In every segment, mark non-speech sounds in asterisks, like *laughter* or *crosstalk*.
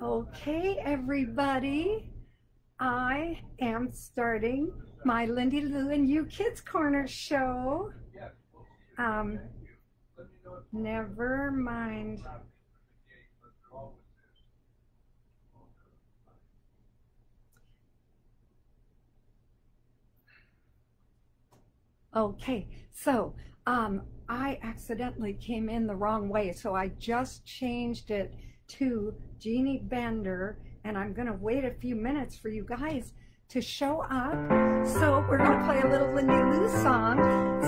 Okay, everybody. I am starting my Lindie Lou and You Kids Corner show. Um, never mind. Okay, so um, I accidentally came in the wrong way, so I just changed it to Jeannie Bender, and I'm going to wait a few minutes for you guys to show up. So we're going to play a little Lindie Lou song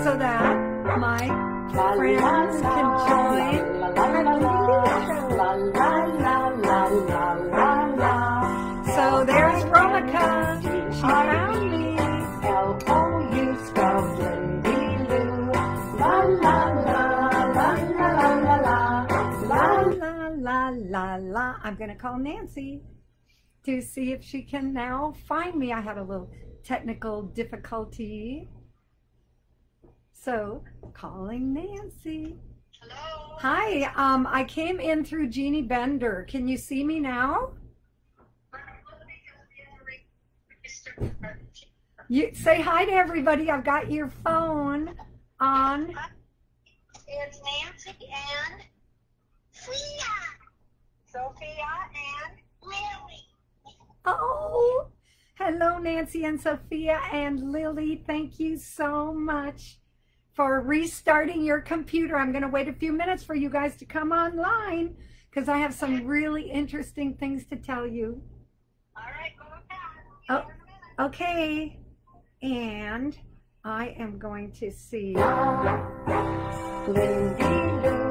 so that my friends can join our Lindie Lou show. I'm gonna call Nancy to see if she can now find me. I had a little technical difficulty. So calling Nancy. Hello. Hi, um, I came in through Jeannie Bender. Can you see me now? You say hi to everybody. I've got your phone on. It's Nancy and Sophia. Sophia and Lily. Oh, hello, Nancy and Sophia and Lily. Thank you so much for restarting your computer. I'm going to wait a few minutes for you guys to come online because I have some really interesting things to tell you. All right, go ahead. Oh. In a minute. Okay, and I am going to see. Lindie Lou,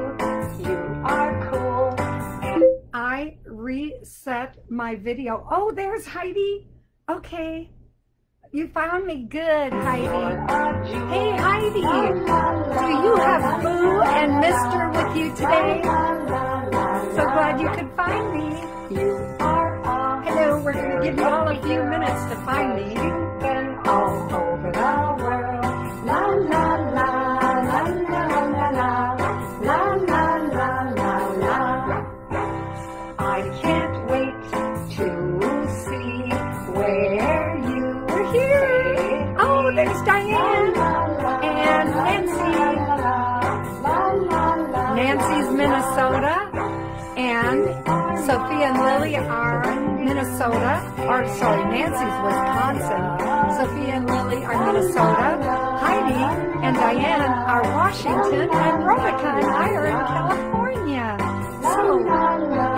reset my video. Oh, there's Heidi. Okay. You found me good, Heidi. Hey, Heidi. Do you have Boo and Mister with you today? So glad you could find me. Hello, we're going to give you all a few minutes to find me. Sophia and Lily are Minnesota, or sorry, Nancy's Wisconsin. Sophia and Lily are Minnesota. Heidi and Diane are Washington, and Veronica and I are in California. So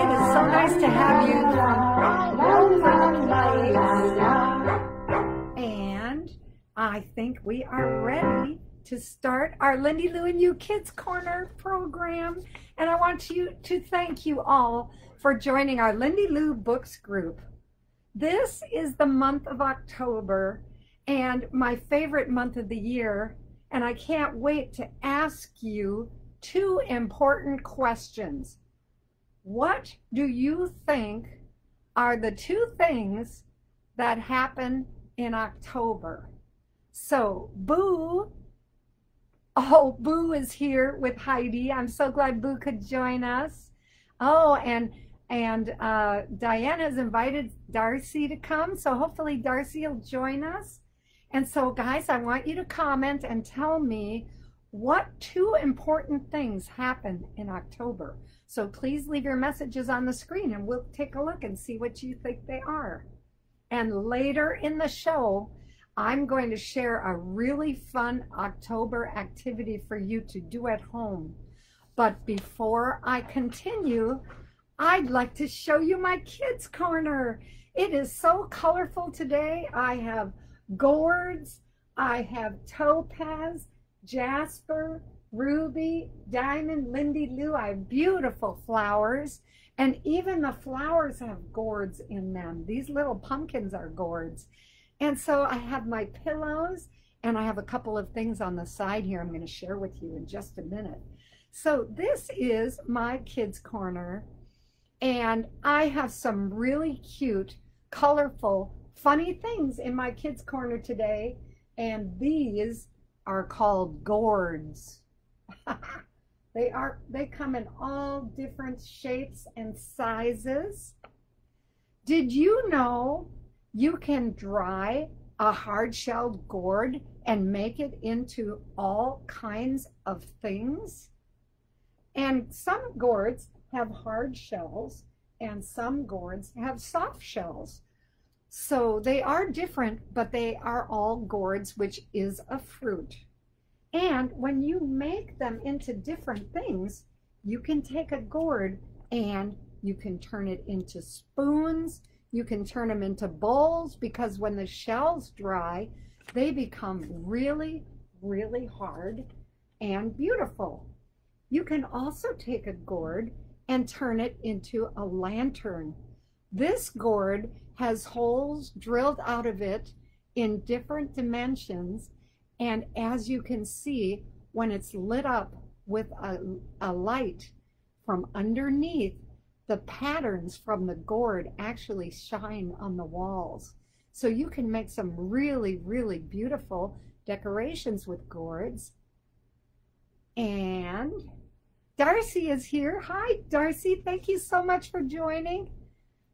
it is so nice to have you. And I think we are ready to start our Lindie Lou and You Kids Corner program. And I want you to thank you all for joining our Lindie Lou Books group. This is the month of October and my favorite month of the year. And I can't wait to ask you two important questions. What do you think are the two things that happen in October? So, Boo Oh, Boo is here with Heidi. I'm so glad Boo could join us. Oh, and and uh, Diane has invited Darcy to come, so hopefully Darcy will join us. And so, guys, I want you to comment and tell me what two important things happen in October. So please leave your messages on the screen, and we'll take a look and see what you think they are. And later in the show, I'm going to share a really fun October activity for you to do at home. But before I continue, I'd like to show you my kids' corner. It is so colorful today. I have gourds, I have topaz, jasper, ruby, diamond, Lindie Lou. I have beautiful flowers. And even the flowers have gourds in them. These little pumpkins are gourds. And so I have my pillows and I have a couple of things on the side here I'm going to share with you in just a minute. So this is my kids corner and I have some really cute, colorful, funny things in my kids corner today and these are called gourds. *laughs* they are they come in all different shapes and sizes Did you know you can dry a hard shelled gourd and make it into all kinds of things? And some gourds have hard shells and some gourds have soft shells. So they are different, but they are all gourds, which is a fruit. And when you make them into different things, you can take a gourd and you can turn it into spoons. You can turn them into bowls because when the shells dry, they become really, really hard and beautiful. You can also take a gourd and turn it into a lantern. This gourd has holes drilled out of it in different dimensions. And as you can see, when it's lit up with a, a light from underneath, the patterns from the gourd actually shine on the walls. So you can make some really, really beautiful decorations with gourds. And Darcy is here. Hi, Darcy. Thank you so much for joining.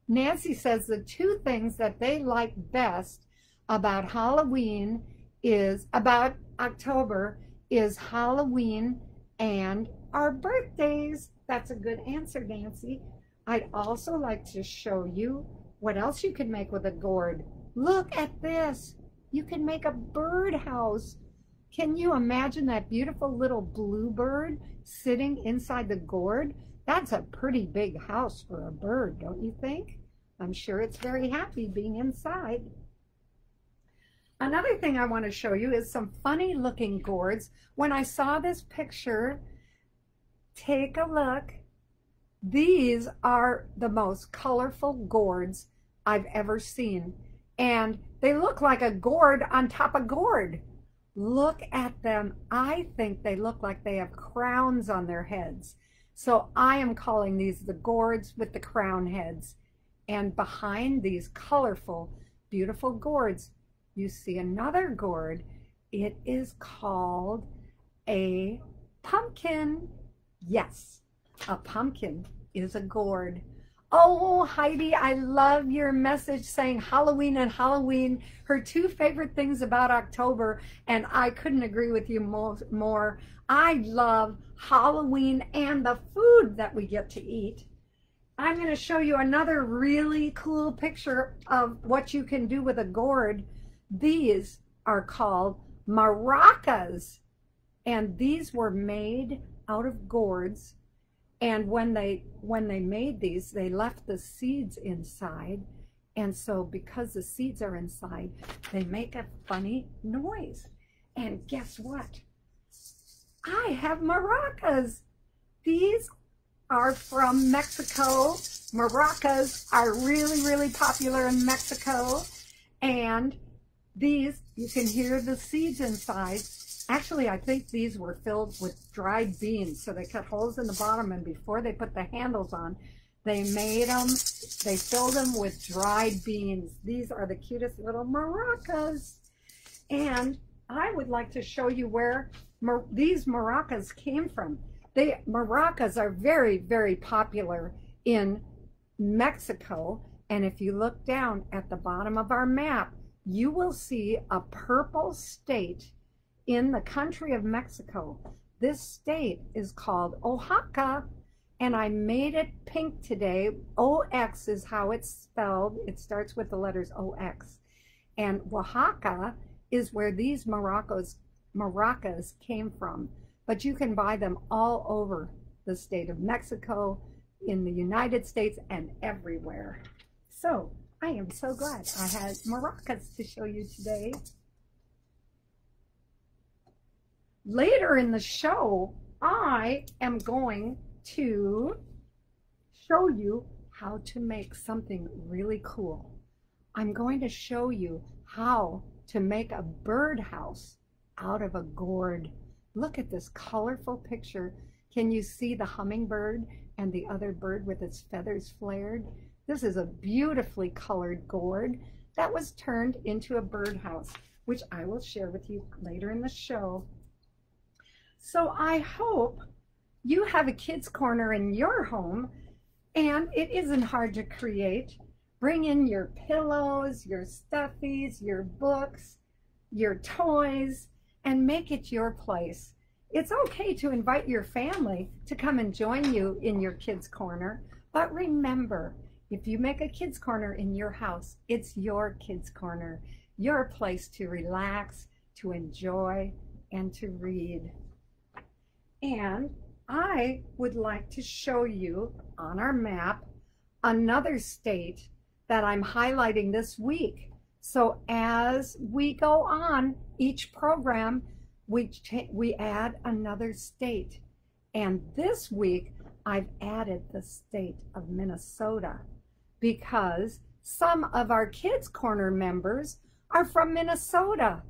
Nancy says the two things that they like best about Halloween is about October is Halloween and our birthdays. That's a good answer, Nancy. I'd also like to show you what else you can make with a gourd. Look at this. You can make a birdhouse. Can you imagine that beautiful little bluebird sitting inside the gourd? That's a pretty big house for a bird, don't you think? I'm sure it's very happy being inside. Another thing I want to show you is some funny looking gourds. When I saw this picture, take a look. These are the most colorful gourds I've ever seen. And they look like a gourd on top of gourd. Look at them. I think they look like they have crowns on their heads. So I am calling these the gourds with the crown heads. And behind these colorful, beautiful gourds, you see another gourd. It is called a pumpkin. Yes, a pumpkin is a gourd. Oh, Heidi, I love your message saying Halloween and Halloween, her two favorite things about October, and I couldn't agree with you more. I love Halloween and the food that we get to eat. I'm going to show you another really cool picture of what you can do with a gourd. These are called maracas, and these were made out of gourds and when they when they made these they left the seeds inside. And so because the seeds are inside they make a funny noise. And guess what? I have maracas. These are from mexico. Maracas are really really popular in mexico. And these you can hear the seeds inside Actually, I think these were filled with dried beans. So they cut holes in the bottom and before they put the handles on, they made them, they filled them with dried beans. These are the cutest little maracas. And I would like to show you where mar these maracas came from. They maracas are very, very popular in Mexico. And if you look down at the bottom of our map, you will see a purple state in the country of Mexico. This state is called Oaxaca, and I made it pink today. OX is how it's spelled. It starts with the letters OX. And Oaxaca is where these maracas, maracas came from. But you can buy them all over the state of Mexico, in the United States, and everywhere. So I am so glad I had maracas to show you today. Later in the show, I am going to show you how to make something really cool. I'm going to show you how to make a birdhouse out of a gourd. Look at this colorful picture. Can you see the hummingbird and the other bird with its feathers flared? This is a beautifully colored gourd that was turned into a birdhouse, which I will share with you later in the show. So I hope you have a kids corner in your home and it isn't hard to create. Bring in your pillows, your stuffies, your books, your toys, and make it your place. It's okay to invite your family to come and join you in your kids' corner, but remember, if you make a kids' corner in your house, it's your kids' corner, your place to relax, to enjoy, and to read. And I would like to show you on our map another state that I'm highlighting this week. So as we go on each program, we, we add another state. And this week, I've added the state of Minnesota because some of our Kids Corner members are from Minnesota.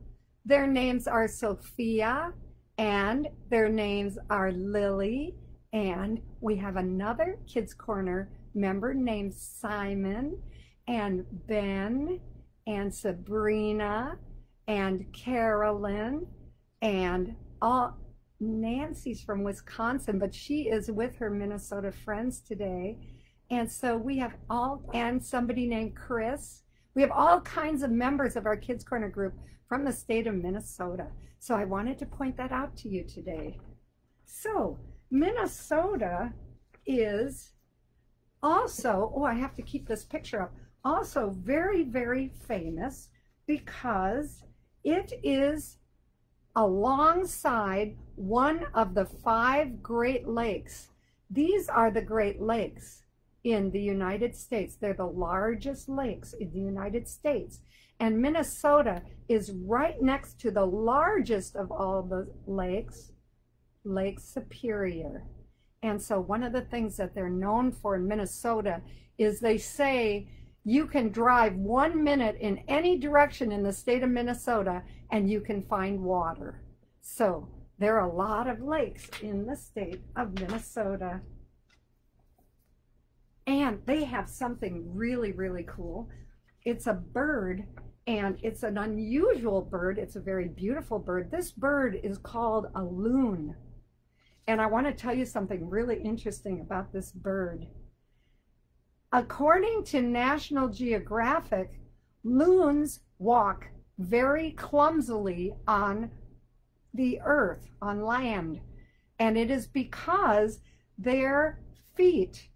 Their names are Sophia and their names are Lily. And we have another Kids Corner member named Simon and Ben and Sabrina and Carolyn and all Nancy's from Wisconsin, but she is with her Minnesota friends today. And so we have all, and somebody named Chris. We have all kinds of members of our Kids Corner group from the state of Minnesota. So I wanted to point that out to you today. So Minnesota is also, oh, I have to keep this picture up, also very, very famous because it is alongside one of the five Great Lakes. These are the Great Lakes in the United States. They're the largest lakes in the United States. And Minnesota is right next to the largest of all the lakes, Lake Superior. And so one of the things that they're known for in Minnesota is they say you can drive one minute in any direction in the state of Minnesota and you can find water. So there are a lot of lakes in the state of Minnesota. And they have something really, really cool. It's a bird and it's an unusual bird. It's a very beautiful bird. This bird is called a loon. And I want to tell you something really interesting about this bird. According to National Geographic, loons walk very clumsily on the earth, on land. And it is because their feet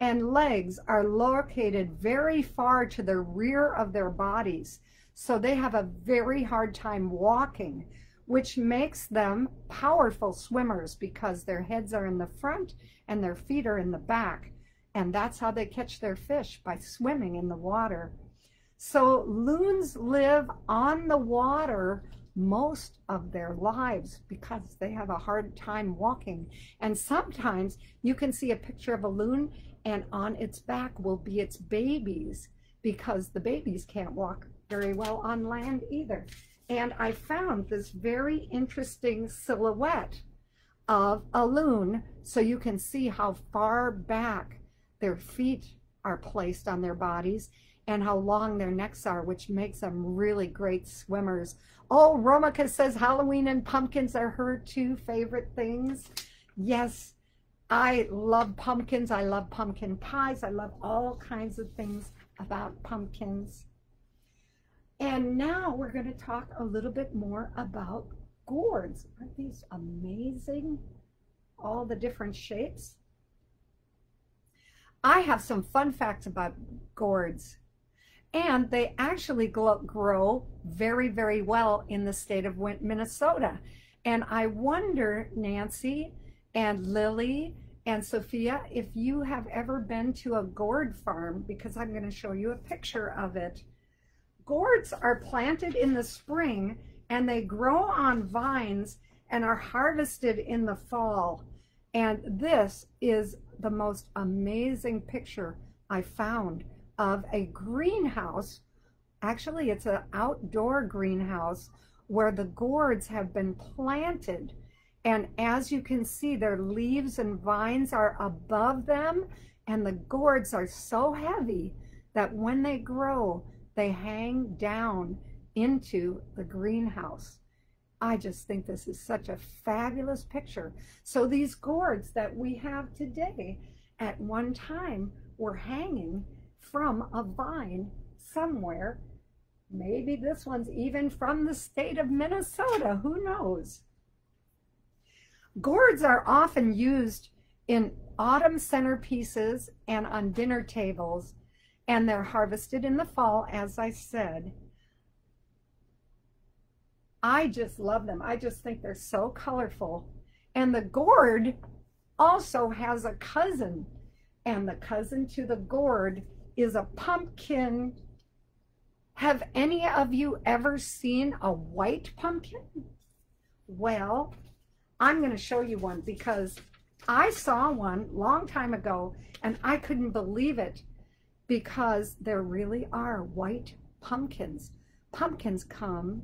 and legs are located very far to the rear of their bodies. So they have a very hard time walking, which makes them powerful swimmers because their heads are in the front and their feet are in the back. And that's how they catch their fish by swimming in the water. So loons live on the water most of their lives because they have a hard time walking. And sometimes you can see a picture of a loon and on its back will be its babies because the babies can't walk very well on land either. And I found this very interesting silhouette of a loon so you can see how far back their feet are placed on their bodies and how long their necks are, which makes them really great swimmers. Oh, Romika says Halloween and pumpkins are her two favorite things. Yes, I love pumpkins. I love pumpkin pies. I love all kinds of things about pumpkins. And now we're going to talk a little bit more about gourds. Aren't these amazing? All the different shapes. I have some fun facts about gourds. And they actually grow very, very well in the state of Minnesota. And I wonder, Nancy and Lily and Sophia, if you have ever been to a gourd farm, because I'm going to show you a picture of it. Gourds are planted in the spring and they grow on vines and are harvested in the fall. And this is the most amazing picture I found of a greenhouse. Actually, it's an outdoor greenhouse where the gourds have been planted. And as you can see, their leaves and vines are above them, and the gourds are so heavy that when they grow, they hang down into the greenhouse. I just think this is such a fabulous picture. So these gourds that we have today at one time were hanging from a vine somewhere. Maybe this one's even from the state of Minnesota. Who knows? Gourds are often used in autumn centerpieces and on dinner tables, and they're harvested in the fall, as I said. I just love them. I just think they're so colorful. And the gourd also has a cousin, and the cousin to the gourd is a pumpkin. Have any of you ever seen a white pumpkin? Well, I'm going to show you one because I saw one long time ago and I couldn't believe it because there really are white pumpkins. Pumpkins come.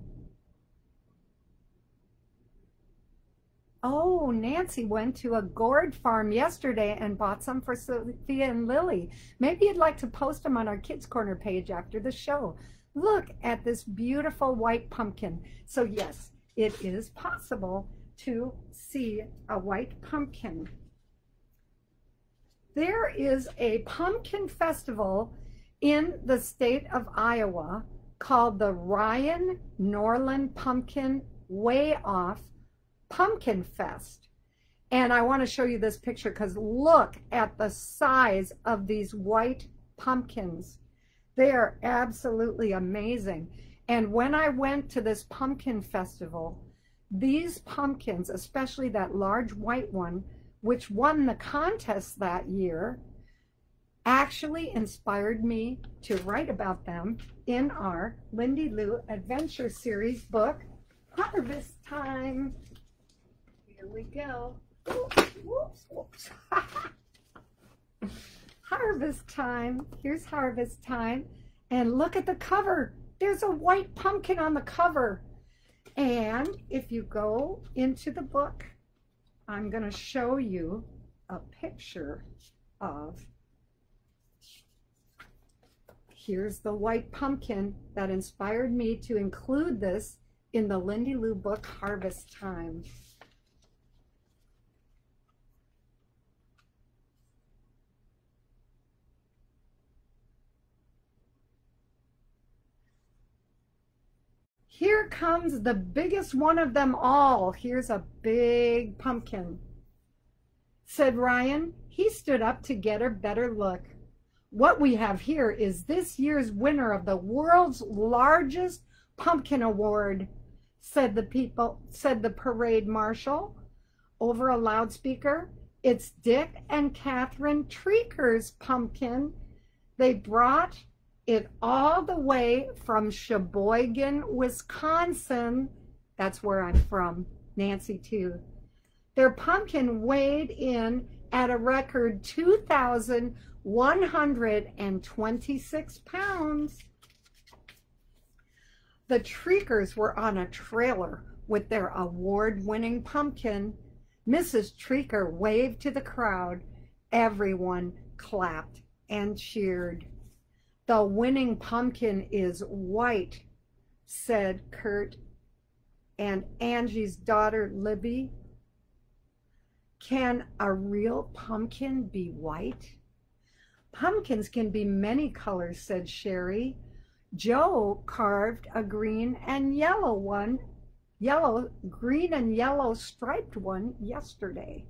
Oh, Nancy went to a gourd farm yesterday and bought some for Sophia and Lily. Maybe you'd like to post them on our Kids Corner page after the show. Look at this beautiful white pumpkin. So yes, it is possible to see a white pumpkin. There is a pumpkin festival in the state of Iowa called the Ryan Norland Pumpkin Weigh Off Pumpkin Fest. And I want to show you this picture because look at the size of these white pumpkins. They are absolutely amazing. And when I went to this pumpkin festival, these pumpkins, especially that large white one, which won the contest that year, actually inspired me to write about them in our Lindie Lou Adventure Series book, Harvest Time. Here we go. Whoops, whoops. *laughs* harvest Time. Here's Harvest Time. And look at the cover. There's a white pumpkin on the cover. And if you go into the book, I'm going to show you a picture of, here's the white pumpkin that inspired me to include this in the Lindie Lou book, Harvest Time. Here comes the biggest one of them all. Here's a big pumpkin. Said Ryan, he stood up to get a better look. What we have here is this year's winner of the world's largest pumpkin award, said the people, said the parade marshal over a loudspeaker. It's Dick and Catherine Treacher's pumpkin. They brought it all the way from Sheboygan, Wisconsin. That's where I'm from, Nancy too. Their pumpkin weighed in at a record 2,126 pounds. The Treakers were on a trailer with their award-winning pumpkin. Mrs. Treaker waved to the crowd. Everyone clapped and cheered. The winning pumpkin is white, said Kurt and Angie's daughter, Libby. Can a real pumpkin be white? Pumpkins can be many colors, said Sherry. Joe carved a green and yellow one, yellow, green and yellow striped one yesterday.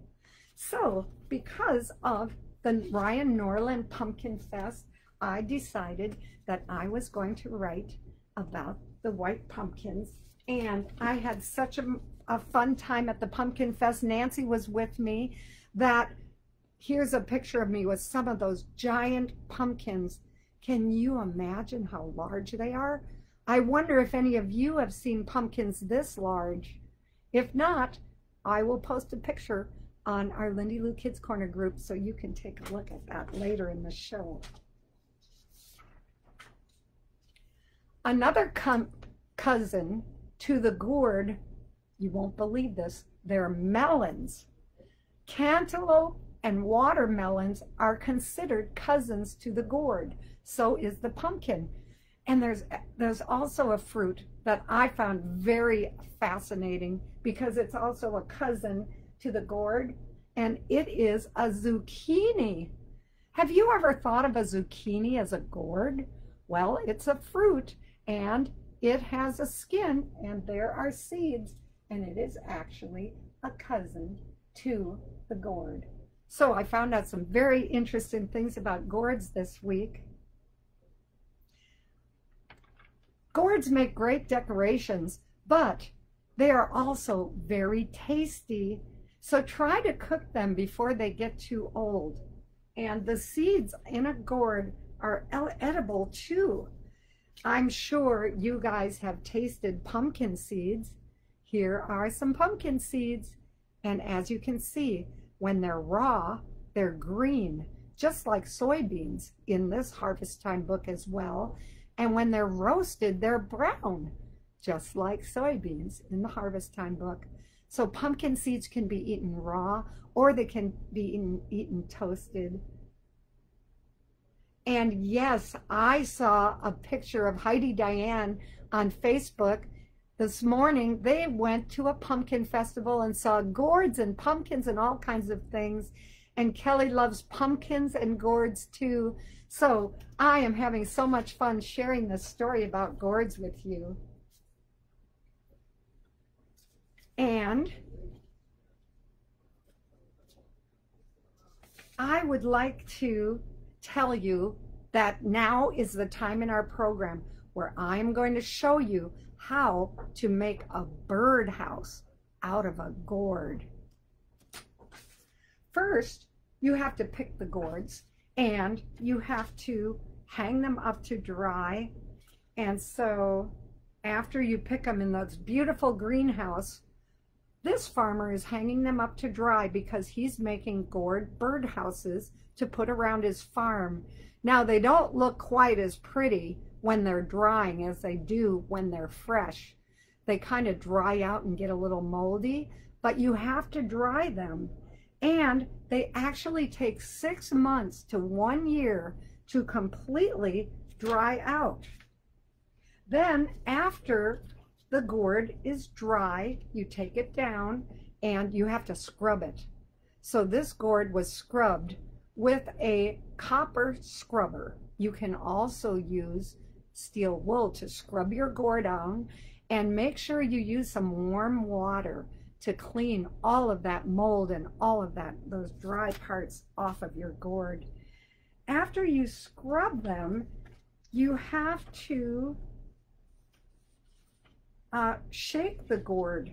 So, because of the Ryan Norland Pumpkin Fest, I decided that I was going to write about the white pumpkins. And I had such a, a fun time at the Pumpkin Fest. Nancy was with me that here's a picture of me with some of those giant pumpkins. Can you imagine how large they are? I wonder if any of you have seen pumpkins this large. If not, I will post a picture on our Lindie Lou Kids Corner group so you can take a look at that later in the show. Another cousin to the gourd, you won't believe this, they're melons. Cantaloupe and watermelons are considered cousins to the gourd. So is the pumpkin. And there's there's also a fruit that I found very fascinating because it's also a cousin to the gourd and it is a zucchini. Have you ever thought of a zucchini as a gourd? Well, it's a fruit and it has a skin and there are seeds and it is actually a cousin to the gourd. So I found out some very interesting things about gourds this week. Gourds make great decorations, but they are also very tasty. So try to cook them before they get too old. And the seeds in a gourd are edible too. I'm sure you guys have tasted pumpkin seeds. Here are some pumpkin seeds. And as you can see, when they're raw, they're green, just like soybeans in this harvest time book as well. And when they're roasted, they're brown, just like soybeans in the harvest time book. So pumpkin seeds can be eaten raw or they can be eaten, eaten toasted. And yes, I saw a picture of Heidi Diane on Facebook this morning. They went to a pumpkin festival and saw gourds and pumpkins and all kinds of things. And Kelly loves pumpkins and gourds too. So I am having so much fun sharing this story about gourds with you. And I would like to tell you that now is the time in our program where I'm going to show you how to make a birdhouse out of a gourd. First, you have to pick the gourds and you have to hang them up to dry. And so after you pick them in this beautiful greenhouse, this farmer is hanging them up to dry because he's making gourd bird houses to put around his farm. Now they don't look quite as pretty when they're drying as they do when they're fresh. They kind of dry out and get a little moldy, but you have to dry them and they actually take six months to one year to completely dry out. Then after the gourd is dry, you take it down and you have to scrub it. So this gourd was scrubbed with a copper scrubber. You can also use steel wool to scrub your gourd down and make sure you use some warm water to clean all of that mold and all of that those dry parts off of your gourd. After you scrub them, you have to uh, shake the gourd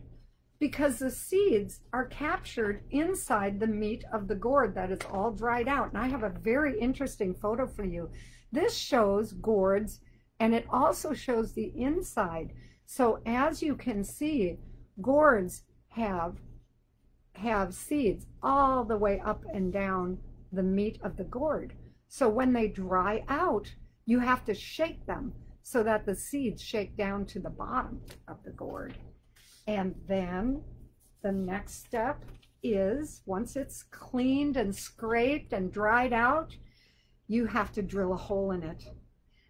because the seeds are captured inside the meat of the gourd that is all dried out. And I have a very interesting photo for you. This shows gourds and it also shows the inside. So as you can see, gourds have have seeds all the way up and down the meat of the gourd. So when they dry out, you have to shake them so that the seeds shake down to the bottom of the gourd. And then the next step is once it's cleaned and scraped and dried out, you have to drill a hole in it.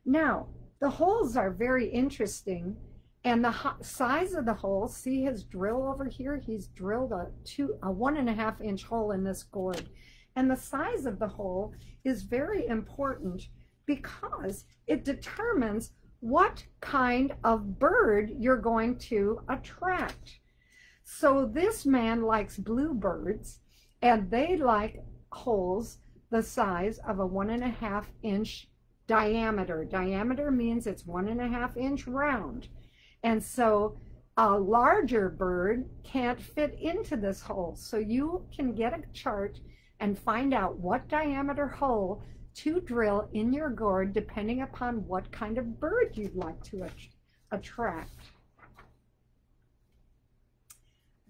Now, the holes are very interesting and the size of the hole, see his drill over here? He's drilled a two, a one and a half inch hole in this gourd. And the size of the hole is very important because it determines what kind of bird you're going to attract. So this man likes bluebirds and they like holes the size of a one and a half inch diameter. Diameter means it's one and a half inch round. And so a larger bird can't fit into this hole. So you can get a chart and find out what diameter hole to drill in your gourd depending upon what kind of bird you'd like to at attract.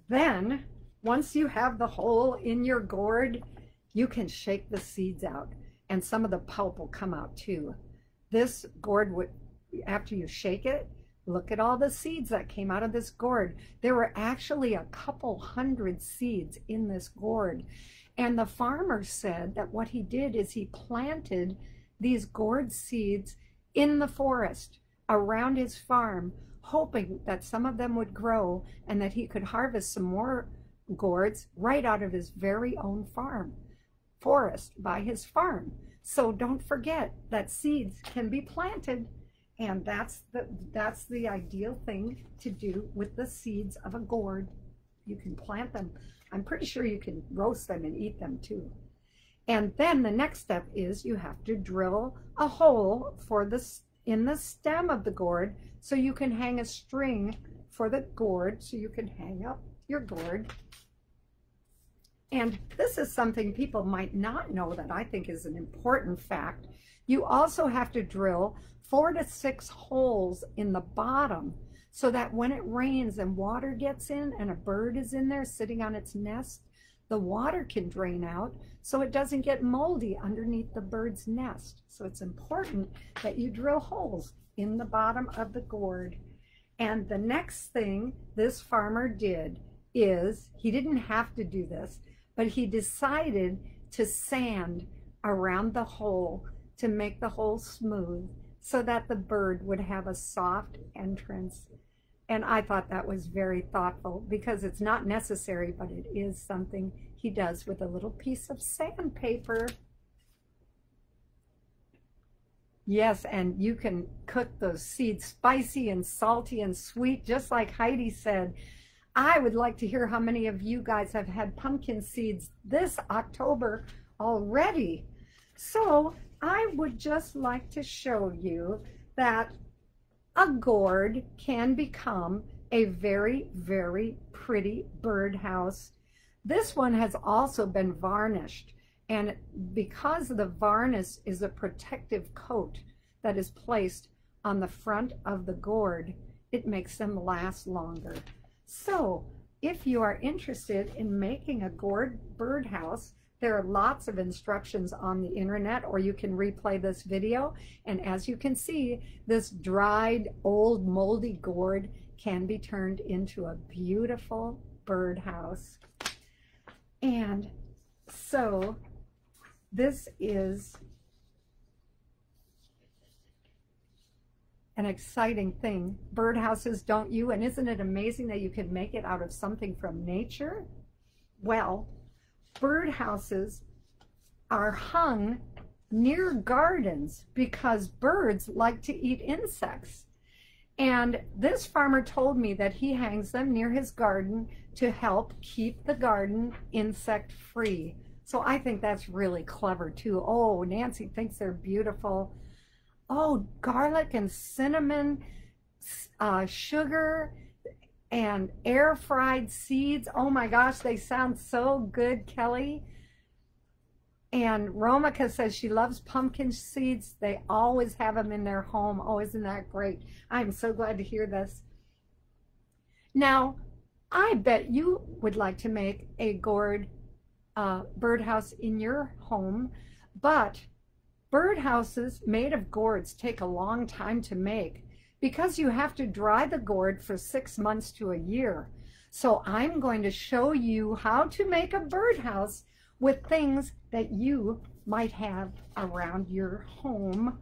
Then, once you have the hole in your gourd, you can shake the seeds out and some of the pulp will come out too. This gourd would, after you shake it, Look at all the seeds that came out of this gourd. There were actually a couple hundred seeds in this gourd. And the farmer said that what he did is he planted these gourd seeds in the forest around his farm, hoping that some of them would grow and that he could harvest some more gourds right out of his very own farm, forest by his farm. So don't forget that seeds can be planted and that's the that's the ideal thing to do with the seeds of a gourd. You can plant them. I'm pretty sure you can roast them and eat them too. And then the next step is you have to drill a hole for this in the stem of the gourd so you can hang a string for the gourd so you can hang up your gourd. And this is something people might not know that I think is an important fact. You also have to drill four to six holes in the bottom so that when it rains and water gets in and a bird is in there sitting on its nest, the water can drain out so it doesn't get moldy underneath the bird's nest. So it's important that you drill holes in the bottom of the gourd. And the next thing this farmer did is, he didn't have to do this, but he decided to sand around the hole to make the hole smooth so that the bird would have a soft entrance. And I thought that was very thoughtful because it's not necessary, but it is something he does with a little piece of sandpaper. Yes, and you can cook those seeds spicy and salty and sweet, just like Heidi said. I would like to hear how many of you guys have had pumpkin seeds this October already. So I would just like to show you that a gourd can become a very, very pretty birdhouse. This one has also been varnished. And because the varnish is a protective coat that is placed on the front of the gourd, it makes them last longer. So if you are interested in making a gourd birdhouse, there are lots of instructions on the internet, or you can replay this video. And as you can see, this dried, old, moldy gourd can be turned into a beautiful birdhouse. And so this is an exciting thing. Birdhouses, don't you? And isn't it amazing that you can make it out of something from nature? Well, birdhouses are hung near gardens because birds like to eat insects. And this farmer told me that he hangs them near his garden to help keep the garden insect free. So I think that's really clever too. Oh, Nancy thinks they're beautiful. Oh, garlic and cinnamon, uh, sugar, and air fried seeds. Oh my gosh, they sound so good, Kelly. And Romica says she loves pumpkin seeds. They always have them in their home. Oh, isn't that great? I'm so glad to hear this. Now, I bet you would like to make a gourd uh, birdhouse in your home, but birdhouses made of gourds take a long time to make because you have to dry the gourd for six months to a year. So I'm going to show you how to make a birdhouse with things that you might have around your home.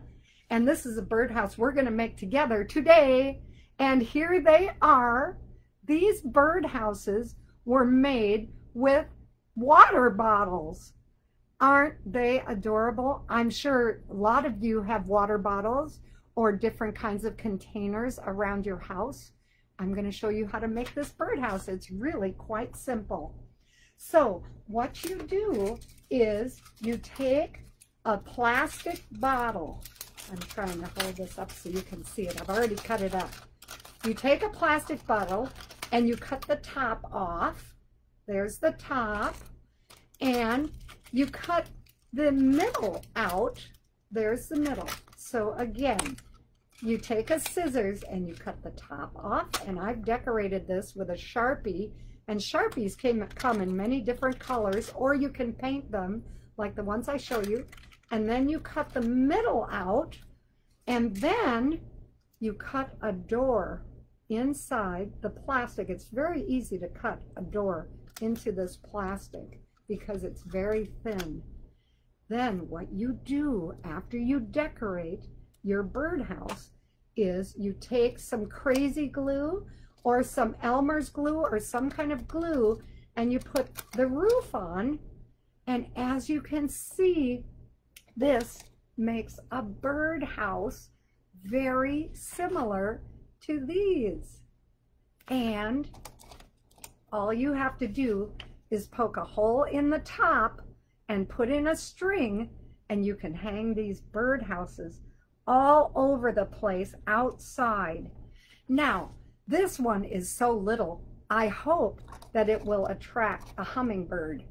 And this is a birdhouse we're going to make together today. And here they are. These birdhouses were made with water bottles. Aren't they adorable? I'm sure a lot of you have water bottles or different kinds of containers around your house. I'm going to show you how to make this birdhouse. It's really quite simple. So what you do is you take a plastic bottle. I'm trying to hold this up so you can see it. I've already cut it up. You take a plastic bottle and you cut the top off. There's the top. And you cut the middle out. There's the middle. So again, you take a scissors and you cut the top off. And I've decorated this with a Sharpie. And Sharpies came, come in many different colors, or you can paint them like the ones I show you. And then you cut the middle out. And then you cut a door inside the plastic. It's very easy to cut a door into this plastic because it's very thin. Then what you do after you decorate your birdhouse is you take some crazy glue or some Elmer's glue or some kind of glue and you put the roof on and as you can see This makes a birdhouse very similar to these. And all you have to do is poke a hole in the top and put in a string and you can hang these birdhouses all over the place outside. Now, this one is so little, I hope that it will attract a hummingbird.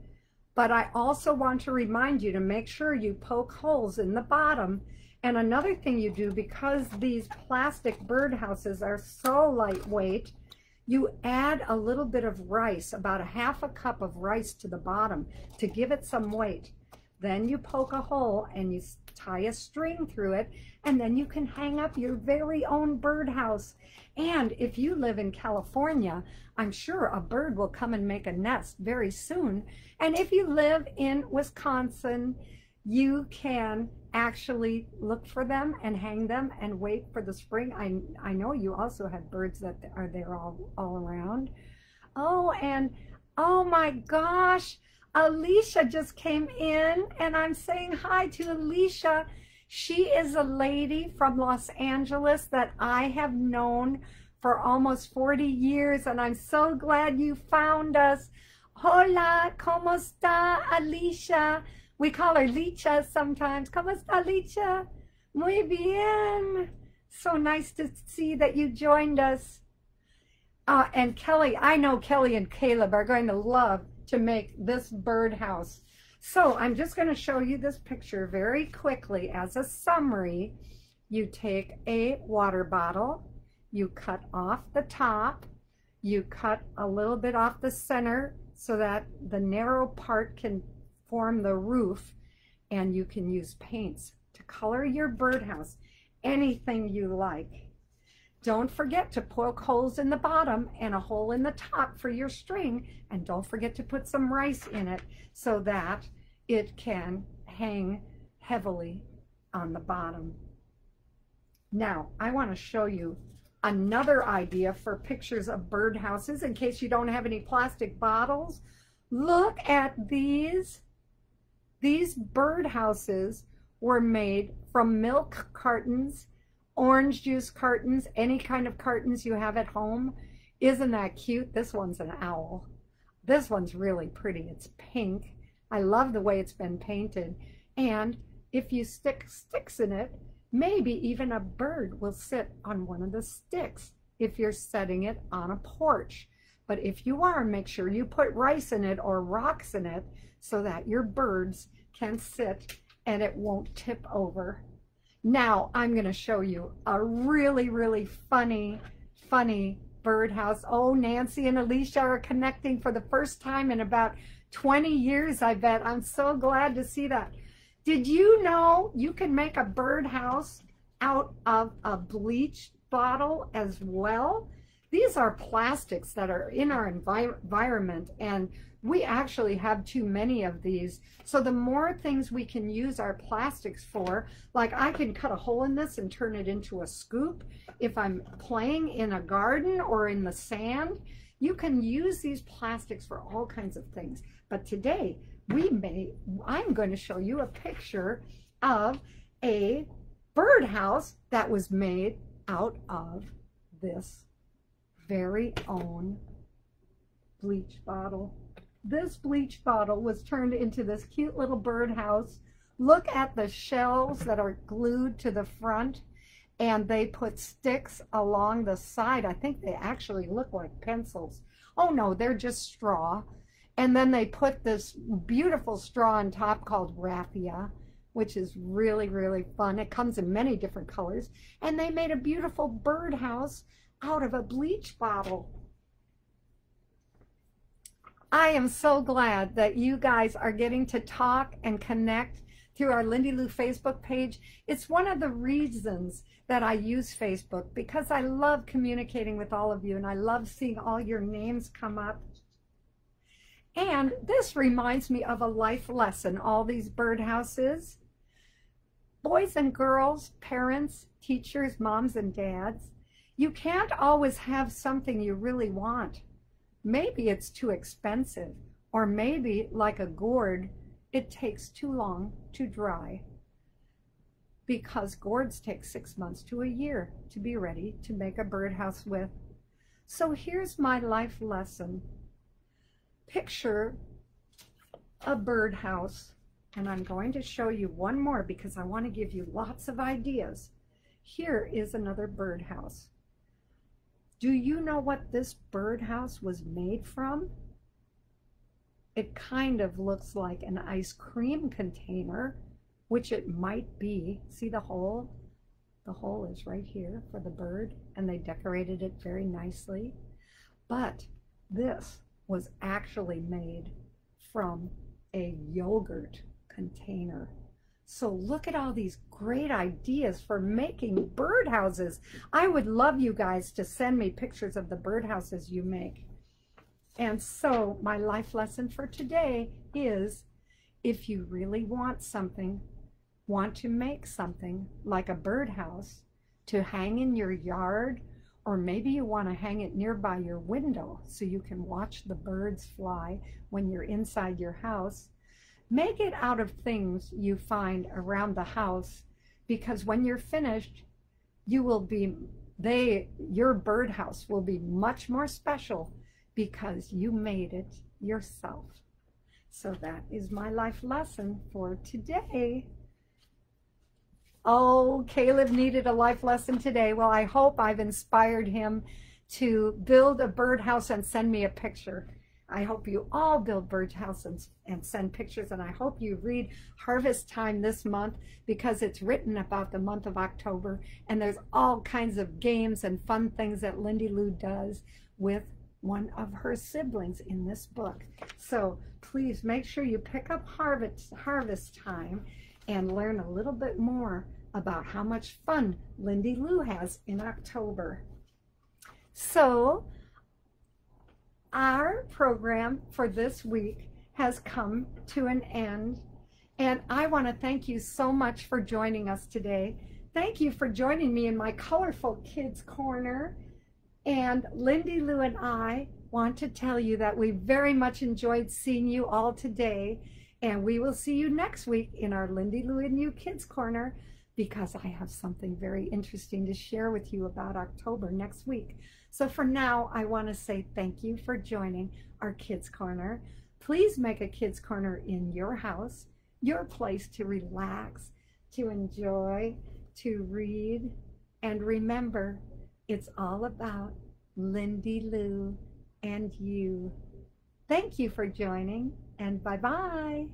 But I also want to remind you to make sure you poke holes in the bottom. And another thing you do, because these plastic birdhouses are so lightweight, you add a little bit of rice, about a half a cup of rice to the bottom to give it some weight. Then you poke a hole and you tie a string through it, and then you can hang up your very own birdhouse. And if you live in California, I'm sure a bird will come and make a nest very soon. And if you live in Wisconsin, you can actually look for them and hang them and wait for the spring. I, I know you also have birds that are there all, all around. Oh, and oh my gosh, Alicia just came in and I'm saying hi to Alicia. She is a lady from Los Angeles that I have known for almost 40 years and I'm so glad you found us. Hola, ¿cómo está Alicia? We call her Licha sometimes. ¿Cómo está Licha? Muy bien. So nice to see that you joined us. Uh, and Kelly, I know Kelly and Caleb are going to love to make this birdhouse. So I'm just going to show you this picture very quickly as a summary. You take a water bottle, you cut off the top, you cut a little bit off the center so that the narrow part can form the roof and you can use paints to color your birdhouse anything you like. Don't forget to poke holes in the bottom and a hole in the top for your string and don't forget to put some rice in it so that it can hang heavily on the bottom. Now, I want to show you another idea for pictures of birdhouses in case you don't have any plastic bottles. Look at these these birdhouses were made from milk cartons, orange juice cartons, any kind of cartons you have at home. Isn't that cute? This one's an owl. This one's really pretty. It's pink. I love the way it's been painted. And if you stick sticks in it, maybe even a bird will sit on one of the sticks if you're setting it on a porch. But if you are, make sure you put rice in it or rocks in it so that your birds can sit and it won't tip over. Now I'm going to show you a really, really funny, funny birdhouse. Oh, Nancy and Alicia are connecting for the first time in about 20 years, I bet. I'm so glad to see that. Did you know you can make a birdhouse out of a bleach bottle as well? These are plastics that are in our envi environment and we actually have too many of these. So the more things we can use our plastics for, like I can cut a hole in this and turn it into a scoop. If I'm playing in a garden or in the sand, you can use these plastics for all kinds of things. But today, we may, I'm going to show you a picture of a birdhouse that was made out of this very own bleach bottle this bleach bottle was turned into this cute little birdhouse. Look at the shells that are glued to the front and they put sticks along the side. I think they actually look like pencils. Oh no, they're just straw. And then they put this beautiful straw on top called raffia, which is really, really fun. It comes in many different colors. And they made a beautiful birdhouse out of a bleach bottle. I am so glad that you guys are getting to talk and connect through our Lindie Lou Facebook page. It's one of the reasons that I use Facebook because I love communicating with all of you and I love seeing all your names come up. And this reminds me of a life lesson, all these birdhouses. Boys and girls, parents, teachers, moms and dads, you can't always have something you really want. Maybe it's too expensive, or maybe, like a gourd, it takes too long to dry. because gourds take six months to a year to be ready to make a birdhouse with. So here's my life lesson. Picture a birdhouse, and I'm going to show you one more because I want to give you lots of ideas. Here is another birdhouse. Do you know what this birdhouse was made from? It kind of looks like an ice cream container, which it might be. See the hole? The hole is right here for the bird, and they decorated it very nicely. But this was actually made from a yogurt container. So look at all these great ideas for making birdhouses. I would love you guys to send me pictures of the birdhouses you make. And so my life lesson for today is if you really want something, want to make something like a birdhouse to hang in your yard, or maybe you want to hang it nearby your window so you can watch the birds fly when you're inside your house, make it out of things you find around the house because when you're finished, you will be, they, your birdhouse will be much more special because you made it yourself. So that is my life lesson for today. Oh, Caleb needed a life lesson today. Well, I hope I've inspired him to build a birdhouse and send me a picture. I hope you all build birdhouse and, and send pictures, and I hope you read Harvest Time this month because it's written about the month of October, and there's all kinds of games and fun things that Lindie Lou does with one of her siblings in this book. So please make sure you pick up Harvest, Harvest Time and learn a little bit more about how much fun Lindie Lou has in October. So our program for this week has come to an end. And I want to thank you so much for joining us today. Thank you for joining me in my colorful kids corner. And Lindie Lou and I want to tell you that we very much enjoyed seeing you all today. And we will see you next week in our Lindie Lou and You Kids Corner because I have something very interesting to share with you about October next week. So for now, I want to say thank you for joining our Kids Corner. Please make a Kids Corner in your house, your place to relax, to enjoy, to read, and remember, it's all about Lindie Lou and you. Thank you for joining, and bye-bye.